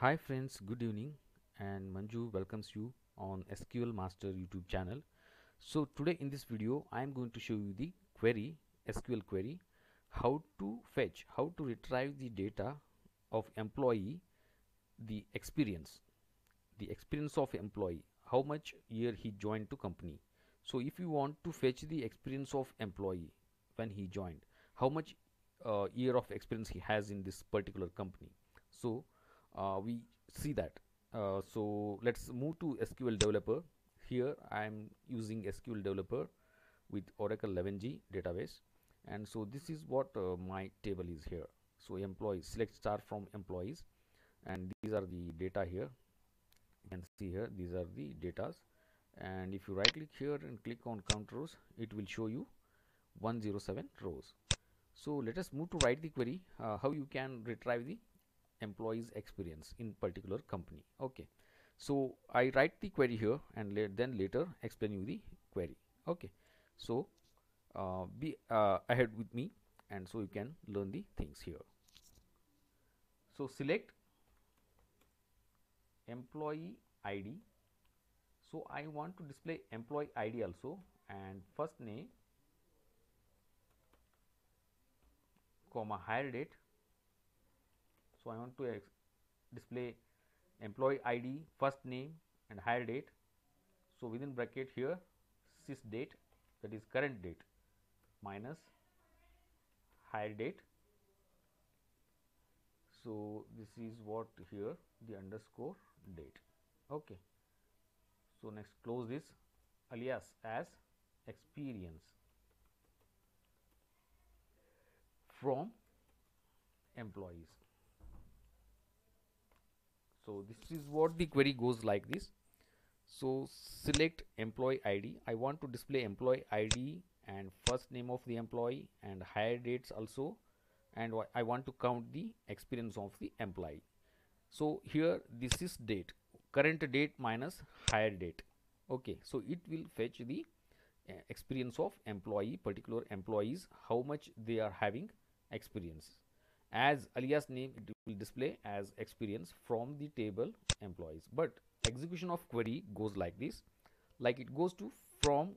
Hi friends, good evening and Manju welcomes you on SQL Master YouTube channel. So today in this video I am going to show you the query, SQL query, how to fetch, how to retrieve the data of employee, the experience, the experience of employee, how much year he joined to company. So if you want to fetch the experience of employee when he joined, how much uh, year of experience he has in this particular company. So uh, we see that. Uh, so let's move to SQL developer. Here I am using SQL developer with Oracle 11g database. And so this is what uh, my table is here. So employees select star from employees. And these are the data here. You can see here these are the datas. And if you right click here and click on count rows it will show you 107 rows. So let us move to write the query. Uh, how you can retrieve the employees experience in particular company. Okay. So I write the query here and la then later explain you the query. Okay. So uh, be uh, ahead with me and so you can learn the things here. So select employee ID so I want to display employee ID also and first name comma hire date so I want to display employee ID first name and hire date. So within bracket here sys date that is current date minus hire date. So this is what here the underscore date. Okay. So next close this alias as experience. From employees so this is what the query goes like this. So select employee id i want to display employee id and first name of the employee and hire dates also. And i want to count the experience of the employee. So here this is date. Current date minus hire date. Okay. So it will fetch the uh, experience of employee particular employees how much they are having experience as alias name it will display as experience from the table employees. But execution of query goes like this. Like it goes to from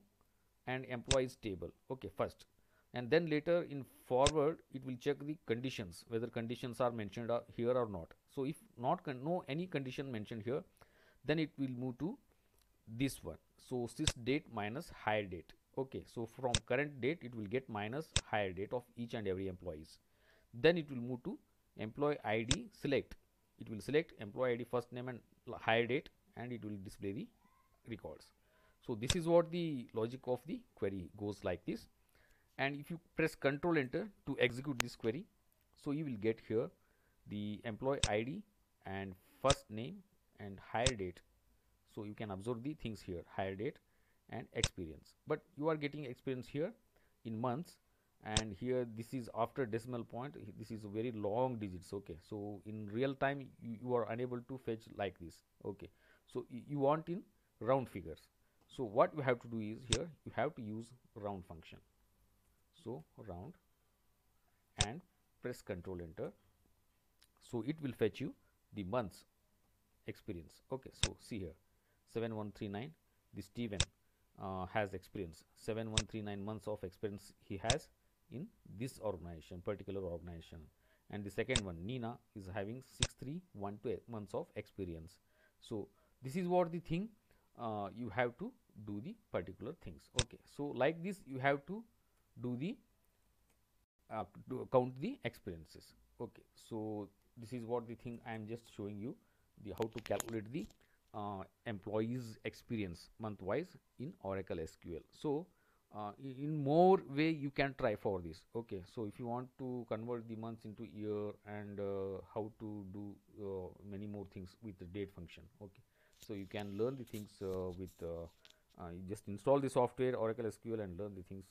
and employees table. Okay first. And then later in forward it will check the conditions whether conditions are mentioned uh, here or not. So if not no any condition mentioned here then it will move to this one. So sys date minus hire date. Okay so from current date it will get minus hire date of each and every employees then it will move to employee id select. It will select employee id first name and hire date and it will display the records. So this is what the logic of the query goes like this. And if you press control enter to execute this query so you will get here the employee id and first name and hire date. So you can observe the things here hire date and experience. But you are getting experience here in months and here this is after decimal point. This is a very long digits. Okay. So in real time you, you are unable to fetch like this. Okay. So you want in round figures. So what you have to do is here you have to use round function. So round and press control enter. So it will fetch you the months experience. Okay. So see here. 7139 the Steven uh, has experience. 7139 months of experience he has in this organization particular organization. And the second one Neena is having 6312 months of experience. So this is what the thing uh, you have to do the particular things. Okay. So like this you have to do the uh, to count the experiences. Okay. So this is what the thing I am just showing you the how to calculate the uh, employees experience month wise in Oracle SQL so uh, in more way you can try for this. Okay so if you want to convert the months into year and uh, how to do uh, many more things with the date function. Okay so you can learn the things uh, with uh, uh, just install the software oracle sql and learn the things.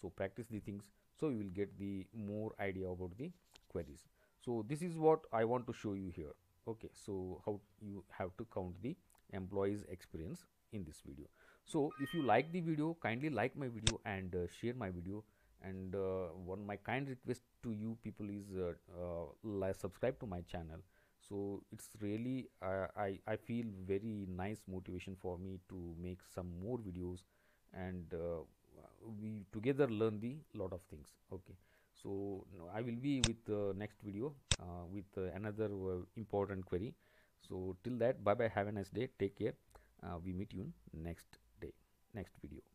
So practice the things so you will get the more idea about the queries. So this is what i want to show you here. Okay so how you have to count the employees experience in this video so if you like the video kindly like my video and uh, share my video. And uh, one my kind request to you people is uh, uh, subscribe to my channel. So it's really uh, I, I feel very nice motivation for me to make some more videos and uh, we together learn the lot of things. Okay. So i will be with the next video uh, with uh, another uh, important query. So till that bye bye have a nice day. Take care. Uh, we meet you next next video